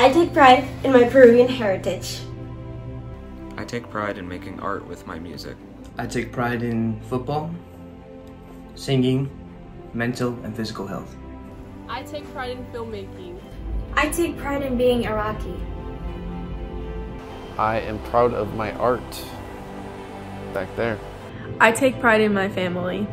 I take pride in my Peruvian heritage. I take pride in making art with my music. I take pride in football, singing, mental and physical health. I take pride in filmmaking. I take pride in being Iraqi. I am proud of my art back there. I take pride in my family.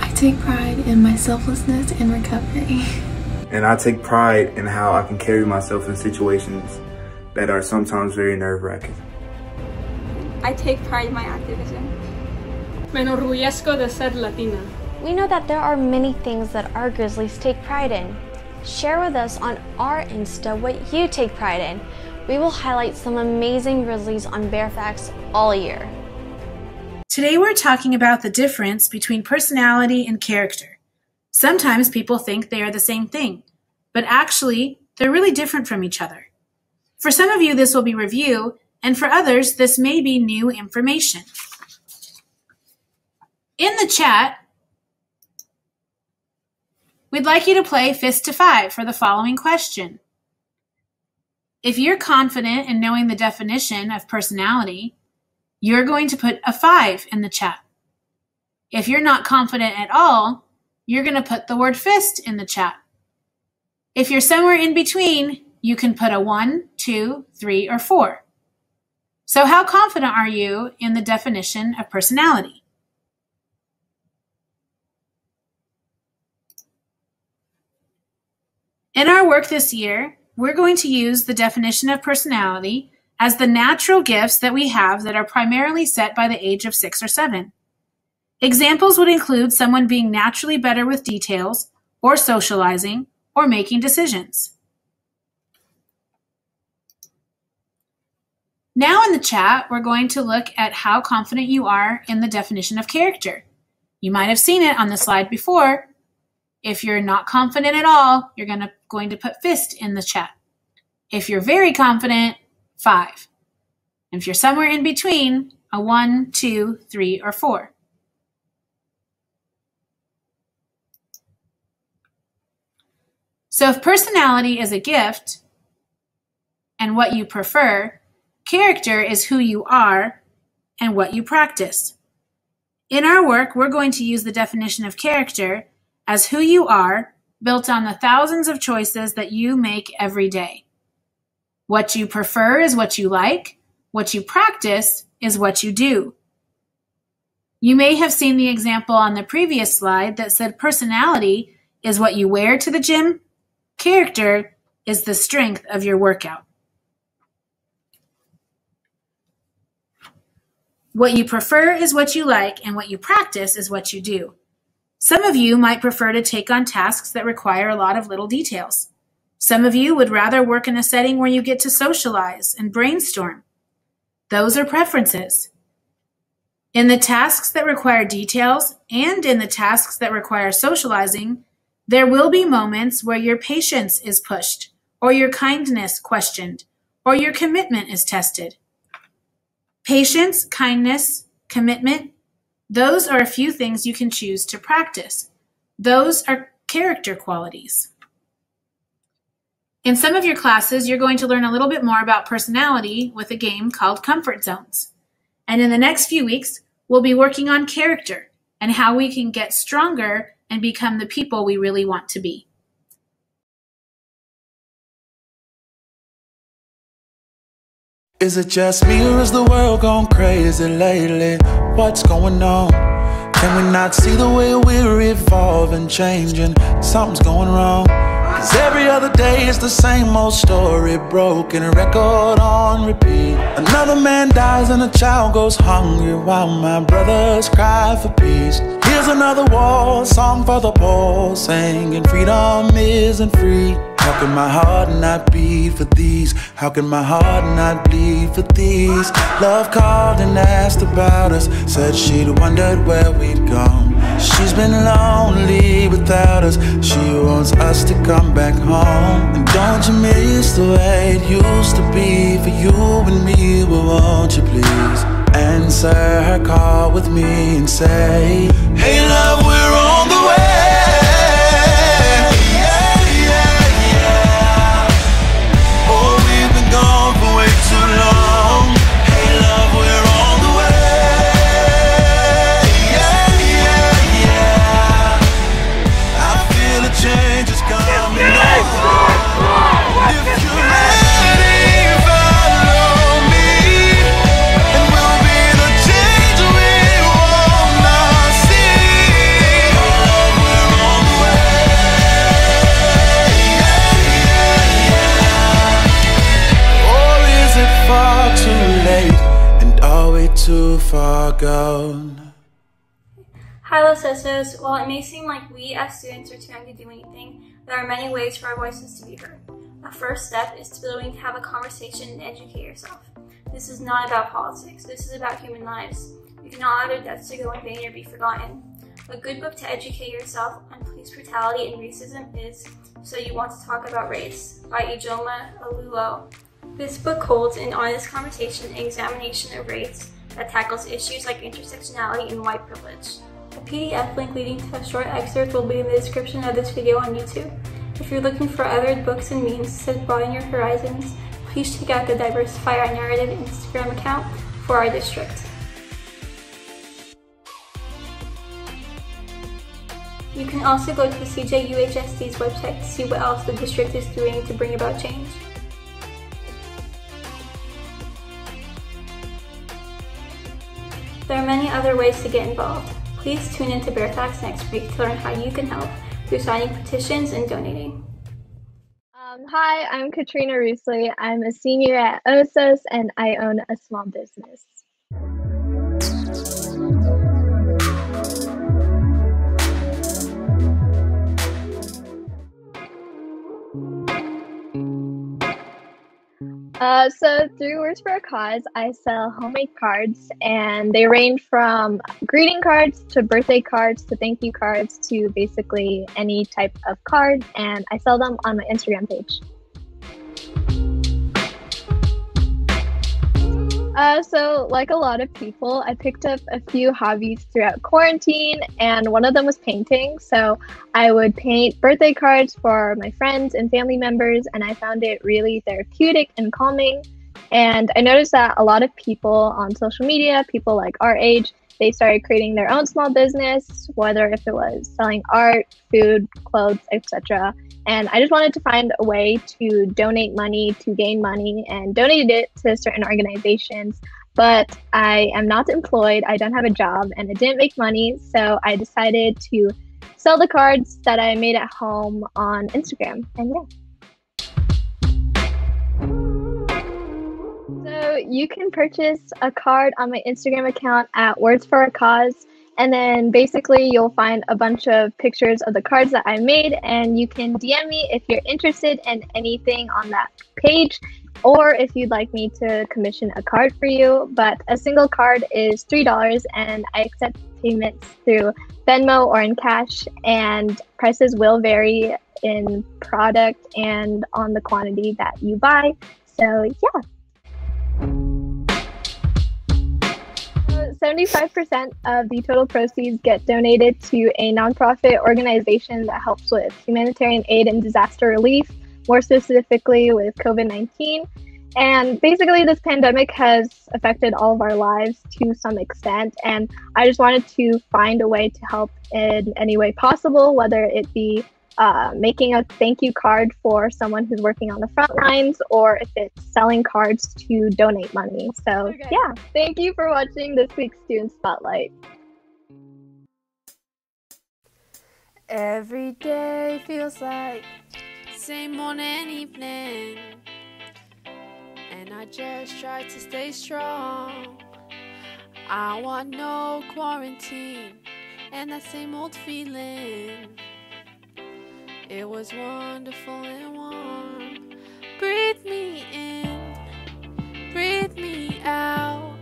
I take pride in my selflessness and recovery. And I take pride in how I can carry myself in situations that are sometimes very nerve-wracking. I take pride in my activism. Me enorgullezco de ser Latina. We know that there are many things that our Grizzlies take pride in. Share with us on our Insta what you take pride in. We will highlight some amazing Grizzlies on Bear Facts all year. Today we're talking about the difference between personality and character. Sometimes people think they are the same thing, but actually, they're really different from each other. For some of you, this will be review, and for others, this may be new information. In the chat, we'd like you to play Fist to Five for the following question. If you're confident in knowing the definition of personality, you're going to put a five in the chat. If you're not confident at all, you're going to put the word fist in the chat. If you're somewhere in between, you can put a one, two, three, or four. So how confident are you in the definition of personality? In our work this year, we're going to use the definition of personality as the natural gifts that we have that are primarily set by the age of six or seven. Examples would include someone being naturally better with details, or socializing, or making decisions. Now in the chat, we're going to look at how confident you are in the definition of character. You might have seen it on the slide before. If you're not confident at all, you're gonna, going to put fist in the chat. If you're very confident, five. If you're somewhere in between, a one, two, three, or four. So if personality is a gift and what you prefer, character is who you are and what you practice. In our work, we're going to use the definition of character as who you are built on the thousands of choices that you make every day. What you prefer is what you like. What you practice is what you do. You may have seen the example on the previous slide that said personality is what you wear to the gym. Character is the strength of your workout. What you prefer is what you like, and what you practice is what you do. Some of you might prefer to take on tasks that require a lot of little details. Some of you would rather work in a setting where you get to socialize and brainstorm. Those are preferences. In the tasks that require details and in the tasks that require socializing, there will be moments where your patience is pushed, or your kindness questioned, or your commitment is tested. Patience, kindness, commitment, those are a few things you can choose to practice. Those are character qualities. In some of your classes, you're going to learn a little bit more about personality with a game called Comfort Zones. And in the next few weeks, we'll be working on character and how we can get stronger and become the people we really want to be. Is it just me or is the world gone crazy lately? What's going on? Can we not see the way we're evolving, changing? Something's going wrong. Cause every other day is the same old story, broken record on repeat. Another man dies and a child goes hungry while my brothers cry for peace. Here's another war song for the poor, singing freedom isn't free. How can my heart not beat for these? How can my heart not bleed for these? Love called and asked about us, said she'd wondered where we'd gone. She's been lonely without us, she wants us to come back home. And don't you miss the way it used to be for you and me? Well, won't you please answer her call with me and say, Hey, love, we're too far gone. Hi, Osos. While it may seem like we as students are too young to do anything, there are many ways for our voices to be heard. A first step is to be willing to have a conversation and educate yourself. This is not about politics. This is about human lives. We cannot allow their deaths to go in vain or be forgotten. A good book to educate yourself on police brutality and racism is So You Want to Talk About Race by Ijeoma Oluo. This book holds an honest conversation and examination of race that tackles issues like intersectionality and white privilege. A PDF link leading to a short excerpt will be in the description of this video on YouTube. If you're looking for other books and means to broaden your horizons, please check out the Diversify Our Narrative Instagram account for our district. You can also go to the CJUHSD's website to see what else the district is doing to bring about change. There are many other ways to get involved. Please tune in to Bear Facts next week to learn how you can help through signing petitions and donating. Um, hi, I'm Katrina Roosley. I'm a senior at OSOS and I own a small business. Uh, so through Words for a Cause, I sell homemade cards, and they range from greeting cards to birthday cards to thank you cards to basically any type of card, and I sell them on my Instagram page. Uh, so, like a lot of people, I picked up a few hobbies throughout quarantine, and one of them was painting. So, I would paint birthday cards for my friends and family members, and I found it really therapeutic and calming. And I noticed that a lot of people on social media, people like our age, they started creating their own small business, whether if it was selling art, food, clothes, etc. And I just wanted to find a way to donate money, to gain money, and donated it to certain organizations. But I am not employed, I don't have a job, and I didn't make money. So I decided to sell the cards that I made at home on Instagram. And yeah. You can purchase a card on my Instagram account at Words for a Cause. And then basically, you'll find a bunch of pictures of the cards that I made, and you can DM me if you're interested in anything on that page, or if you'd like me to commission a card for you. But a single card is $3, and I accept payments through Venmo or in cash, and prices will vary in product and on the quantity that you buy. So, yeah. 75% of the total proceeds get donated to a nonprofit organization that helps with humanitarian aid and disaster relief, more specifically with COVID 19. And basically, this pandemic has affected all of our lives to some extent. And I just wanted to find a way to help in any way possible, whether it be uh, making a thank you card for someone who's working on the front lines or if it's selling cards to donate money. So, okay. yeah, thank you for watching this week's Student Spotlight. Every day feels like same morning evening, and I just try to stay strong. I want no quarantine and that same old feeling. It was wonderful and warm. Breathe me in, breathe me out.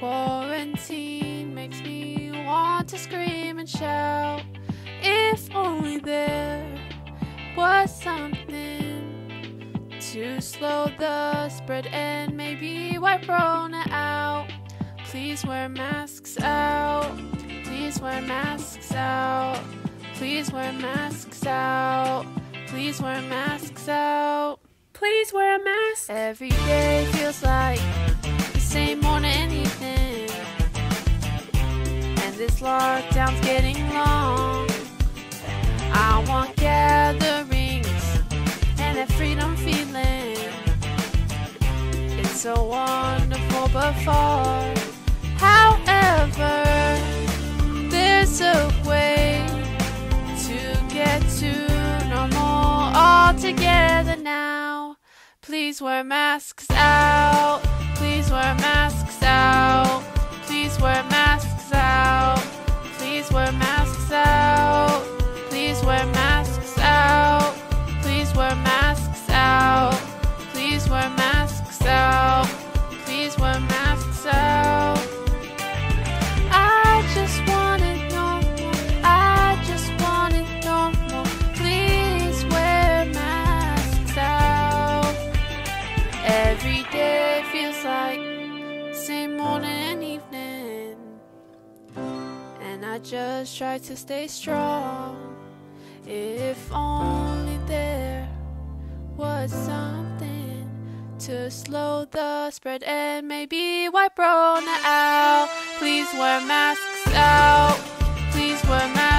Quarantine makes me want to scream and shout. If only there was something to slow the spread and maybe wipe Rona out. Please wear masks out. Please wear masks out. Please wear masks out. Please wear masks out. Please wear a mask. Every day feels like the same morning and evening. And this lockdown's getting long. I want gatherings and that freedom feeling. It's so wonderful but far. However, there's a way together now. Please wear masks out. I just try to stay strong. If only there was something to slow the spread and maybe wipe Rona out. Please wear masks out. Please wear masks.